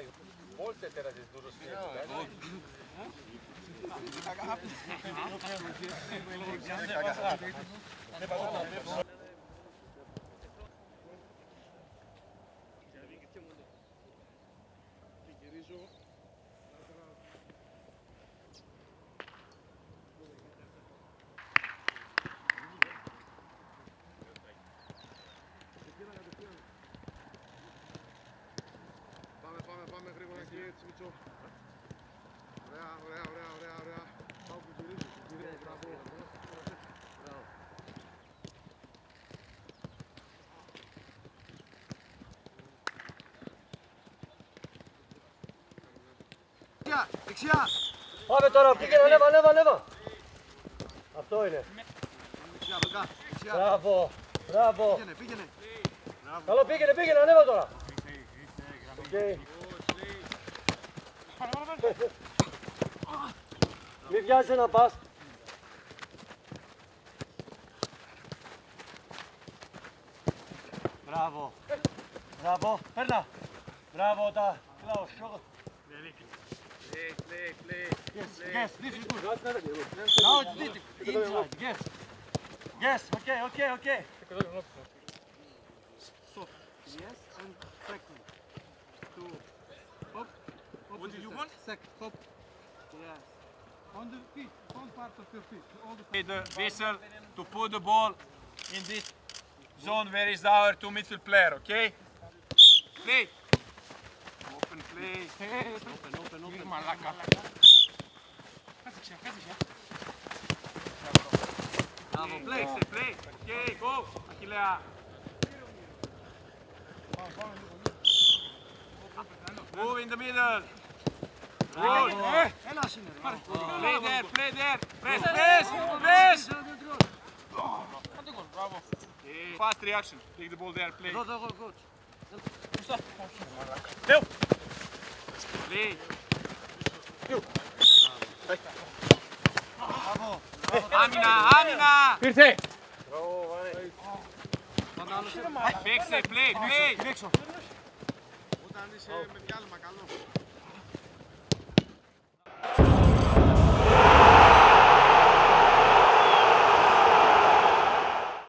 dabei. Wollte der das jetzt durchspielen? Ja, Thank you. Πάμε γρήγορα εκεί έτσι Μίτσο. Ωραία, ωραία, ωραία, ωραία, ωραία. Πάω που γυρίζει, που γυρίζει, μπράβο. Μπράβο. Δεξιά, δεξιά. Πάμε τώρα, πήγαινε, ανέβα, ανέβα, ανέβα. Αυτό είναι. Δεξιά, δεκά, δεξιά. Μπράβο, μπράβο. Πήγαινε, πήγαινε. Καλό πήγαινε, πήγαινε, ανέβα τώρα. Οκ. Mais viens, c'est l'impasse. Bravo. Bravo. Ferna. Bravo, da. Klaus, šogod. Yes, yes, this is good. Now it's inside, yes. Yes, okay, okay, okay. one? Second, top. Yes. On the feet, part of your feet. All the, the whistle to put the ball in this zone where is our two midfield player, okay? Play. Open play. Hey, open, open, open. Malaka. Bravo, play, play, play. Okay, go. Achillea. Move in the middle. Good. Ένας είναι. ρε. Play there, play there. Press, press, press. Okay. Fast reaction. Take the ball there, play. Go, go, go, go. Play. Bravo. Άμυνα, άμυνα. Ήρθε. Πάντα άλλος είναι. Παίξε, play, play. Όταν είσαι με διάλειμμα καλό.